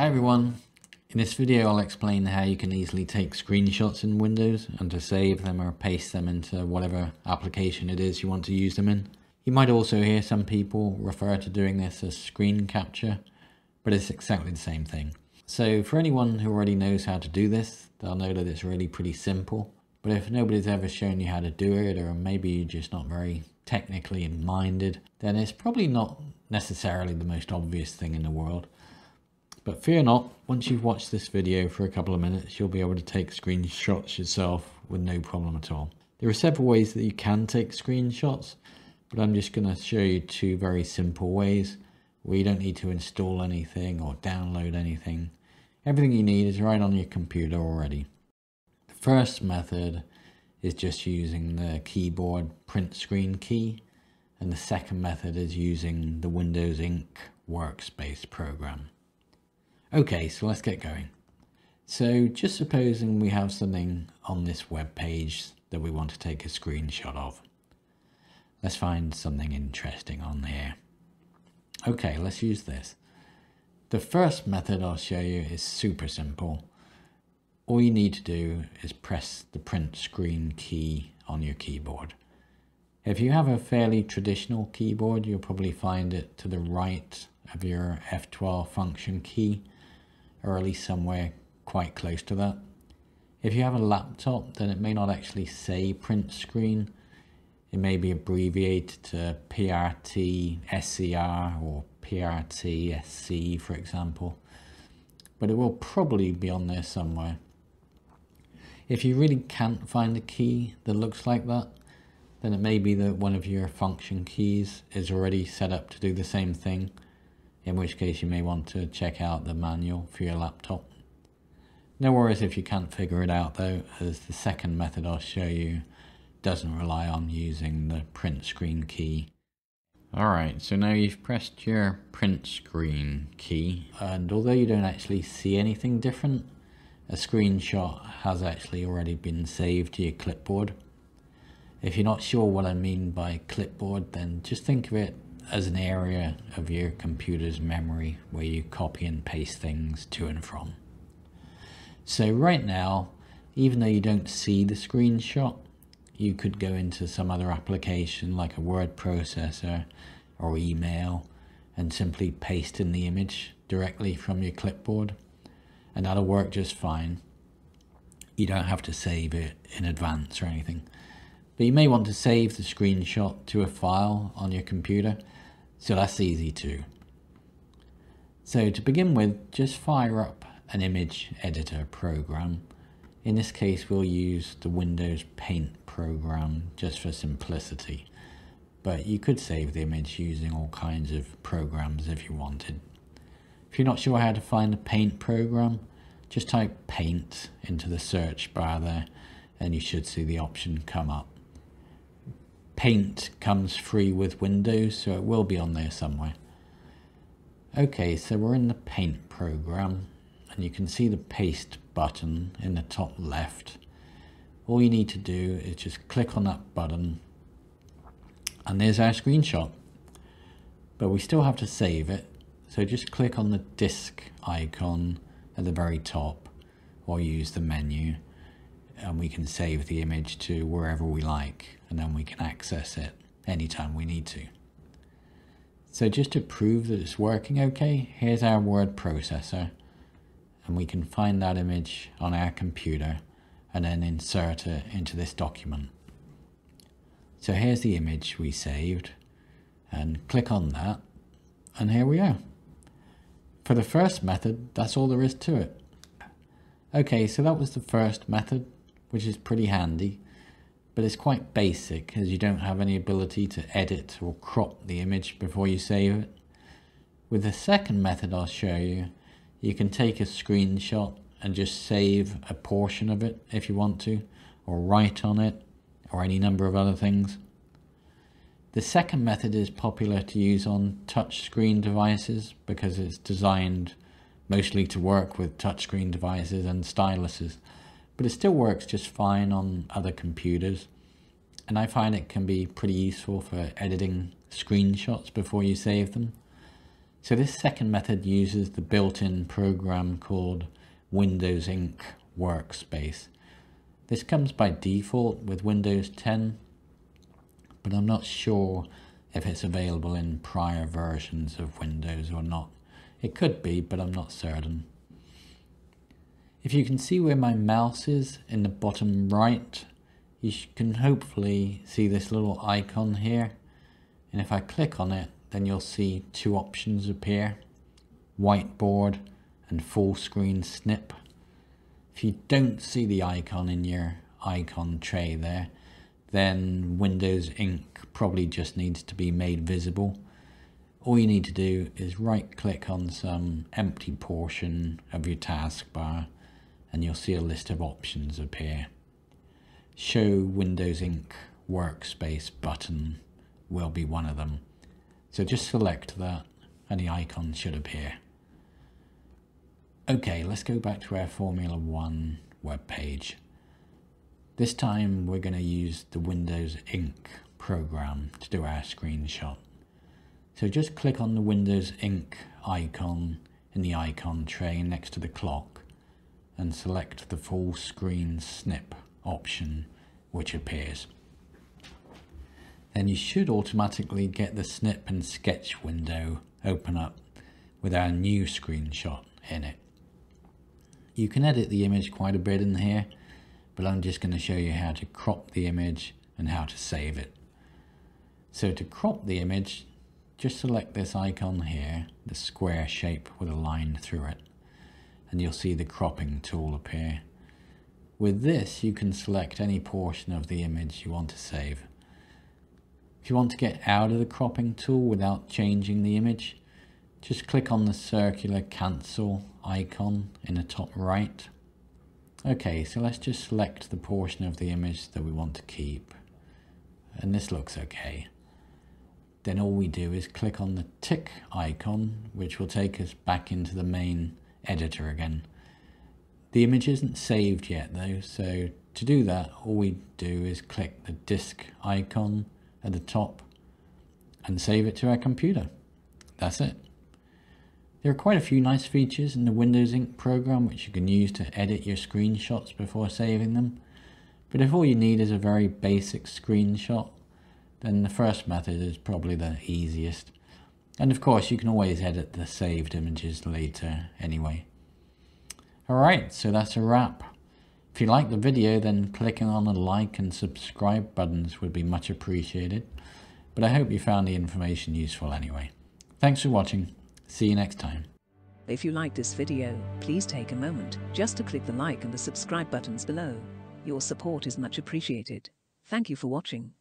Hi everyone. In this video I'll explain how you can easily take screenshots in Windows and to save them or paste them into whatever application it is you want to use them in. You might also hear some people refer to doing this as screen capture, but it's exactly the same thing. So for anyone who already knows how to do this, they'll know that it's really pretty simple. But if nobody's ever shown you how to do it, or maybe you're just not very technically minded, then it's probably not necessarily the most obvious thing in the world. But fear not, once you've watched this video for a couple of minutes, you'll be able to take screenshots yourself with no problem at all. There are several ways that you can take screenshots, but I'm just going to show you two very simple ways where you don't need to install anything or download anything. Everything you need is right on your computer already. The first method is just using the keyboard print screen key and the second method is using the Windows Ink workspace program. Okay, so let's get going. So just supposing we have something on this web page that we want to take a screenshot of. Let's find something interesting on here. Okay, let's use this. The first method I'll show you is super simple. All you need to do is press the print screen key on your keyboard. If you have a fairly traditional keyboard, you'll probably find it to the right of your F12 function key or at least somewhere quite close to that. If you have a laptop, then it may not actually say print screen. It may be abbreviated to PRT SCR or PRT SC, for example. But it will probably be on there somewhere. If you really can't find a key that looks like that, then it may be that one of your function keys is already set up to do the same thing in which case you may want to check out the manual for your laptop. No worries if you can't figure it out though, as the second method I'll show you doesn't rely on using the print screen key. Alright, so now you've pressed your print screen key, and although you don't actually see anything different, a screenshot has actually already been saved to your clipboard. If you're not sure what I mean by clipboard, then just think of it as an area of your computer's memory where you copy and paste things to and from. So right now, even though you don't see the screenshot, you could go into some other application like a word processor or email and simply paste in the image directly from your clipboard and that'll work just fine. You don't have to save it in advance or anything. But you may want to save the screenshot to a file on your computer so that's easy too. So to begin with, just fire up an image editor program. In this case, we'll use the Windows Paint program just for simplicity. But you could save the image using all kinds of programs if you wanted. If you're not sure how to find the Paint program, just type Paint into the search bar there and you should see the option come up. Paint comes free with Windows, so it will be on there somewhere. Okay, so we're in the Paint program, and you can see the Paste button in the top left. All you need to do is just click on that button, and there's our screenshot. But we still have to save it, so just click on the disk icon at the very top, or use the menu and we can save the image to wherever we like and then we can access it anytime we need to. So just to prove that it's working okay, here's our word processor and we can find that image on our computer and then insert it into this document. So here's the image we saved and click on that and here we are. For the first method, that's all there is to it. Okay, so that was the first method which is pretty handy, but it's quite basic as you don't have any ability to edit or crop the image before you save it. With the second method I'll show you, you can take a screenshot and just save a portion of it if you want to, or write on it, or any number of other things. The second method is popular to use on touchscreen devices because it's designed mostly to work with touchscreen devices and styluses but it still works just fine on other computers. And I find it can be pretty useful for editing screenshots before you save them. So this second method uses the built-in program called Windows Ink Workspace. This comes by default with Windows 10, but I'm not sure if it's available in prior versions of Windows or not. It could be, but I'm not certain. If you can see where my mouse is in the bottom right, you can hopefully see this little icon here. And if I click on it, then you'll see two options appear, whiteboard and full screen snip. If you don't see the icon in your icon tray there, then Windows Ink probably just needs to be made visible. All you need to do is right click on some empty portion of your taskbar and you'll see a list of options appear. Show Windows Ink Workspace button will be one of them. So just select that and the icon should appear. Okay, let's go back to our Formula One web page. This time we're going to use the Windows Ink program to do our screenshot. So just click on the Windows Ink icon in the icon tray next to the clock and select the full screen snip option which appears then you should automatically get the snip and sketch window open up with our new screenshot in it. You can edit the image quite a bit in here, but I'm just going to show you how to crop the image and how to save it. So to crop the image, just select this icon here, the square shape with a line through it, and you'll see the cropping tool appear. With this, you can select any portion of the image you want to save. If you want to get out of the cropping tool without changing the image, just click on the circular cancel icon in the top right. Okay, so let's just select the portion of the image that we want to keep. And this looks okay. Then all we do is click on the tick icon, which will take us back into the main editor again. The image isn't saved yet though, so to do that, all we do is click the disk icon at the top and save it to our computer. That's it. There are quite a few nice features in the Windows Ink program which you can use to edit your screenshots before saving them. But if all you need is a very basic screenshot, then the first method is probably the easiest. And of course you can always edit the saved images later anyway. Alright, so that's a wrap. If you like the video, then clicking on the like and subscribe buttons would be much appreciated. But I hope you found the information useful anyway. Thanks for watching. See you next time. If you liked this video, please take a moment just to click the like and the subscribe buttons below. Your support is much appreciated. Thank you for watching.